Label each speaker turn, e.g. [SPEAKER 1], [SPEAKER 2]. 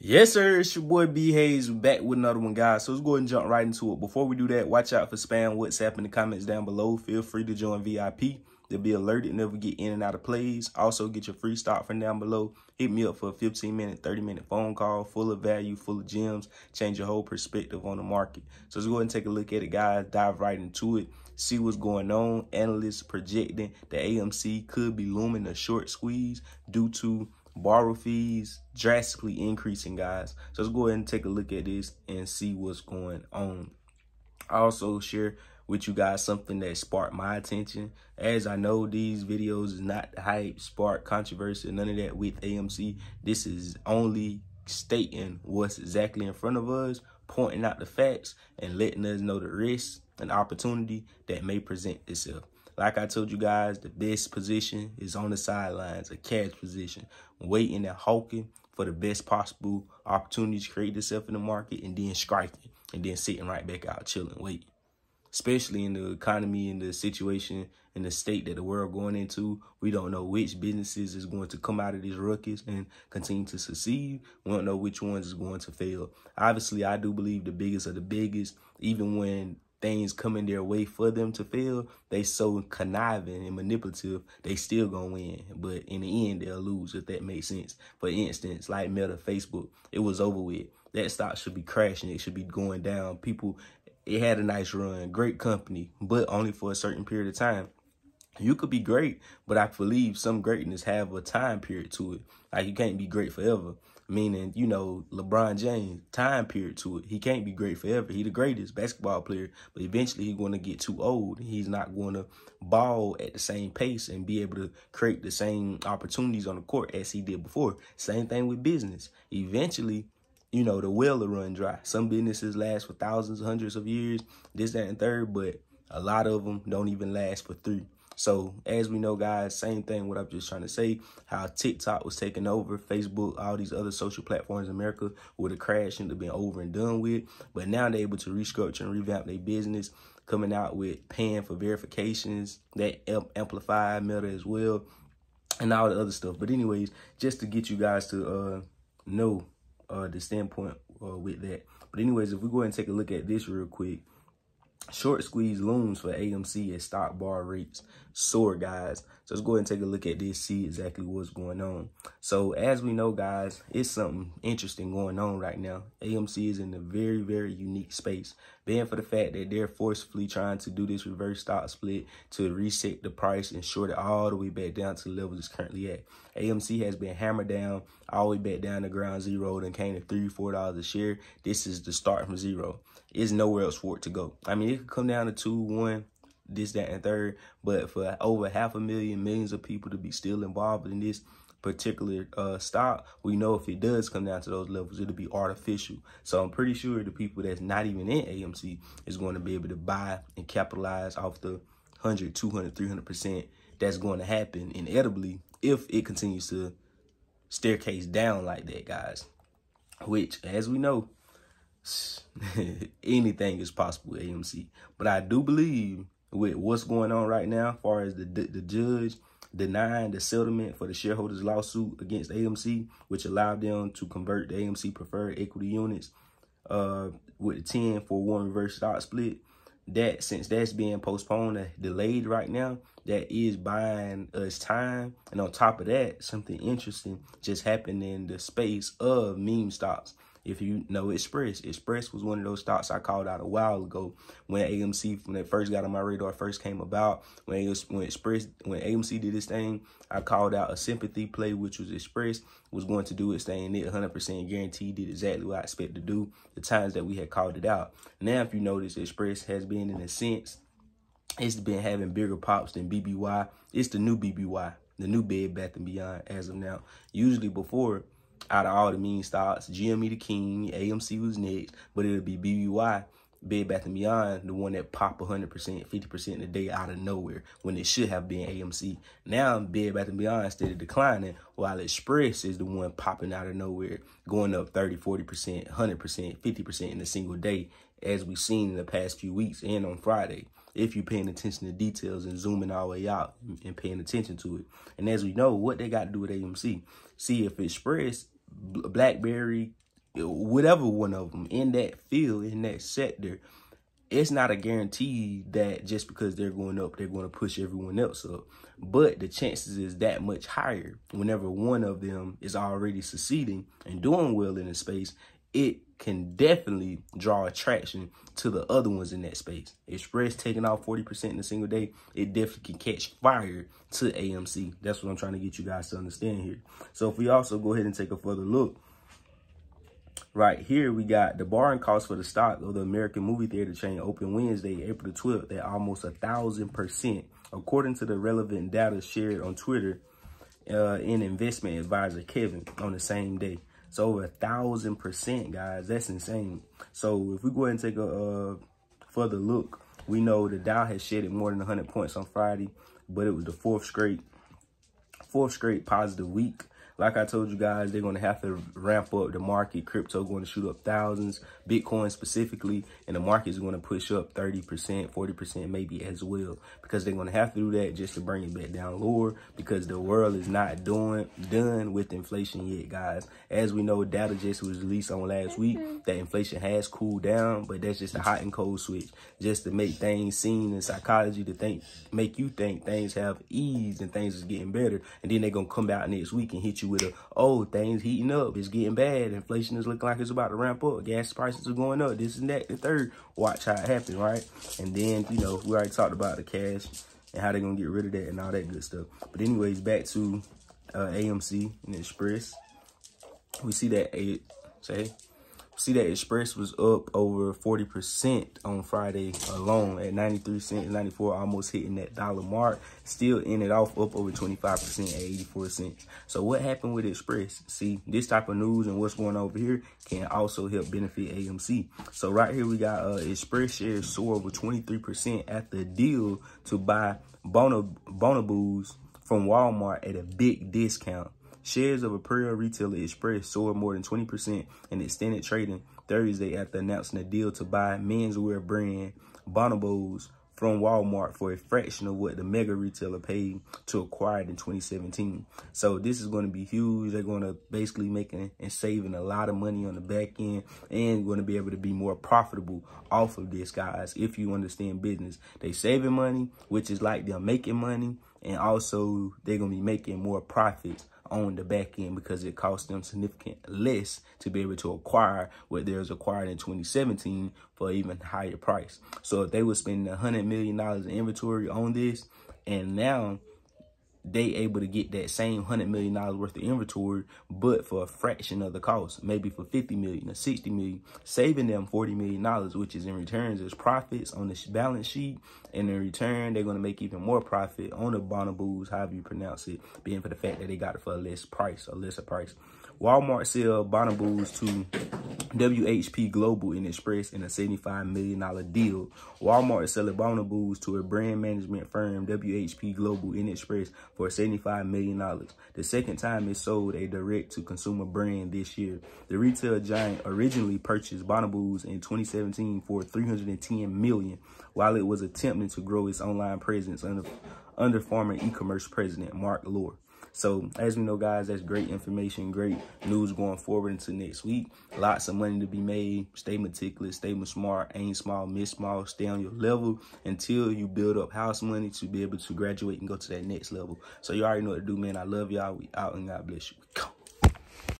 [SPEAKER 1] Yes, sir. It's your boy B Hayes back with another one, guys. So let's go ahead and jump right into it. Before we do that, watch out for spam, WhatsApp in the comments down below. Feel free to join VIP. They'll be alerted and never get in and out of plays. Also, get your free stock from down below. Hit me up for a 15 minute, 30 minute phone call, full of value, full of gems, change your whole perspective on the market. So let's go ahead and take a look at it, guys. Dive right into it. See what's going on. Analysts projecting the AMC could be looming a short squeeze due to borrow fees drastically increasing, guys. So let's go ahead and take a look at this and see what's going on. I also share with you guys something that sparked my attention. As I know, these videos is not hype, spark, controversy, none of that with AMC. This is only stating what's exactly in front of us, pointing out the facts, and letting us know the risks and opportunity that may present itself. Like I told you guys, the best position is on the sidelines, a cash position, waiting and hawking for the best possible opportunity to create yourself in the market and then striking and then sitting right back out, chilling, waiting especially in the economy and the situation and the state that the world going into. We don't know which businesses is going to come out of these ruckus and continue to succeed. We don't know which ones is going to fail. Obviously, I do believe the biggest are the biggest, even when things coming their way for them to fail, they so conniving and manipulative, they still gonna win. But in the end, they'll lose, if that makes sense. For instance, like Meta, Facebook, it was over with. That stock should be crashing. It should be going down. People it had a nice run, great company, but only for a certain period of time. You could be great, but I believe some greatness have a time period to it. Like you can't be great forever. Meaning, you know, LeBron James, time period to it. He can't be great forever. He the greatest basketball player, but eventually he's going to get too old. He's not going to ball at the same pace and be able to create the same opportunities on the court as he did before. Same thing with business. Eventually, you know, the well will run dry. Some businesses last for thousands, hundreds of years, this, that, and third, but a lot of them don't even last for three. So as we know, guys, same thing. What I'm just trying to say, how TikTok was taking over, Facebook, all these other social platforms in America would have crashed and been over and done with. But now they're able to restructure and revamp their business, coming out with paying for verifications that amplify Meta as well, and all the other stuff. But anyways, just to get you guys to uh, know uh, the standpoint uh, with that. But anyways, if we go ahead and take a look at this real quick, short squeeze looms for AMC at stock borrow rates soar, guys. So let's go ahead and take a look at this, see exactly what's going on. So as we know, guys, it's something interesting going on right now. AMC is in a very, very unique space. Being for the fact that they're forcefully trying to do this reverse stock split to reset the price and short it all the way back down to the levels it's currently at. AMC has been hammered down all the way back down to ground zero and came to three, four dollars a share. This is the start from zero. There's nowhere else for it to go. I mean, it could come down to two, one, this, that, and third. But for over half a million, millions of people to be still involved in this particular uh, stock, we know if it does come down to those levels, it'll be artificial. So I'm pretty sure the people that's not even in AMC is going to be able to buy and capitalize off the 100, 200, 300% that's going to happen inevitably if it continues to staircase down like that, guys. Which, as we know, anything is possible with AMC. But I do believe with what's going on right now, as far as the, the, the judge denying the settlement for the shareholders lawsuit against AMC, which allowed them to convert the AMC preferred equity units uh, with the 10 for one reverse stock split. That since that's being postponed and delayed right now, that is buying us time. And on top of that, something interesting just happened in the space of meme stocks if you know Express. Express was one of those stocks I called out a while ago when AMC when it first got on my radar first came about. When it was, when Express when AMC did this thing, I called out a sympathy play, which was Express was going to do its thing. It 100% guaranteed did exactly what I expected to do. The times that we had called it out. Now, if you notice, Express has been in a sense, it's been having bigger pops than BBY. It's the new BBY, the new Bed Bath and Beyond as of now. Usually before out of all the meme stocks, GME the king, AMC was next, but it'll be BBY, Bed Bath & Beyond, the one that pop 100%, 50% in a day out of nowhere when it should have been AMC. Now Bed Bath & Beyond of declining, while Express is the one popping out of nowhere, going up 30, 40%, 100%, 50% in a single day, as we've seen in the past few weeks and on Friday if you're paying attention to details and zooming all the way out and paying attention to it. And as we know, what they got to do with AMC. See, if Express, BlackBerry, whatever one of them in that field, in that sector, it's not a guarantee that just because they're going up, they're going to push everyone else up. But the chances is that much higher whenever one of them is already succeeding and doing well in the space, it can definitely draw attraction to the other ones in that space. Express taking off 40% in a single day, it definitely can catch fire to AMC. That's what I'm trying to get you guys to understand here. So if we also go ahead and take a further look, right here we got the borrowing cost for the stock of the American movie theater chain open Wednesday, April the 12th at almost a thousand percent, according to the relevant data shared on Twitter uh, in investment advisor Kevin on the same day. So over a thousand percent, guys. That's insane. So if we go ahead and take a uh, further look, we know the Dow has shedded more than 100 points on Friday, but it was the fourth straight, fourth straight positive week. Like I told you guys, they're going to have to ramp up the market. Crypto going to shoot up thousands, Bitcoin specifically, and the market is going to push up 30%, 40% maybe as well because they're going to have to do that just to bring it back down lower because the world is not doing done with inflation yet, guys. As we know, data just was released on last week that inflation has cooled down, but that's just a hot and cold switch just to make things seem in psychology to think, make you think things have eased and things is getting better. And then they're going to come out next week and hit you with a, oh, things heating up. It's getting bad. Inflation is looking like it's about to ramp up. Gas prices are going up. This and that. The third, watch how it happens, right? And then, you know, we already talked about the cash and how they're going to get rid of that and all that good stuff. But anyways, back to uh, AMC and Express. We see that, say, See that Express was up over 40% on Friday alone at 93 cents, 94, almost hitting that dollar mark. Still ended off up over 25% at 84 cents. So what happened with Express? See, this type of news and what's going over here can also help benefit AMC. So right here we got uh, Express shares soar over 23% at the deal to buy Bonobos from Walmart at a big discount. Shares of apparel retailer Express soared more than 20% in extended trading Thursday after announcing a deal to buy menswear brand Bonobos from Walmart for a fraction of what the mega retailer paid to acquire it in 2017. So this is going to be huge. They're going to basically making and saving a lot of money on the back end and going to be able to be more profitable off of this, guys. If you understand business, they saving money, which is like they're making money, and also they're going to be making more profits on the back end because it cost them significant less to be able to acquire what they was acquired in 2017 for even higher price. So if they were spending $100 million in inventory on this and now they able to get that same hundred million dollars worth of inventory, but for a fraction of the cost, maybe for 50 million or 60 million, saving them 40 million dollars, which is in returns as profits on the balance sheet. And in return, they're going to make even more profit on the Bonobos, however you pronounce it, being for the fact that they got it for a less price, a lesser price. Walmart sell Bonobos to WHP Global in Express in a $75 million deal. Walmart is selling Bonobos to a brand management firm, WHP Global in Express, for $75 million. The second time it sold a direct-to-consumer brand this year. The retail giant originally purchased Bonobos in 2017 for $310 million, while it was attempting to grow its online presence under, under former e-commerce president Mark Lore. So as we know, guys, that's great information, great news going forward into next week. Lots of money to be made. Stay meticulous, stay smart, aim small, miss small, stay on your level until you build up house money to be able to graduate and go to that next level. So you already know what to do, man. I love y'all. We out and God bless you.